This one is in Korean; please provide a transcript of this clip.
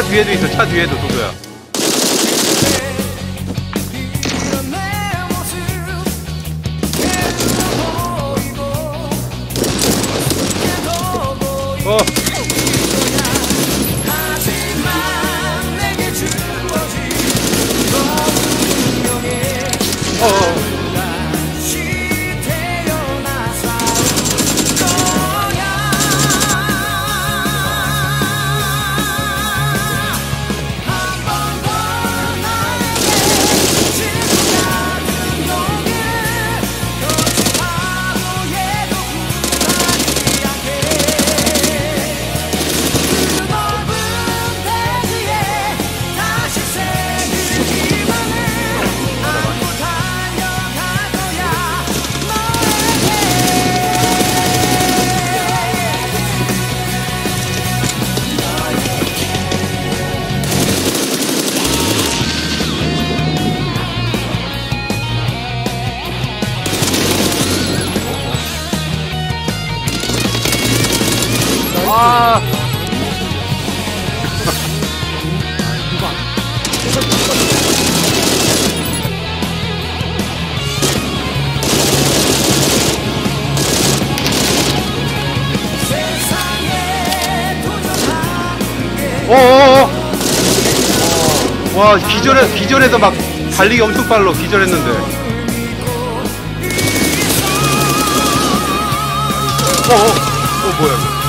차 뒤에도 있어 차 뒤에도 도도야 어 어, 어. 아. 어어어. 와 기절해 기절해서 막 달리기 엄청 빨라 기절했는데. 어 어. 어 뭐야? 이거.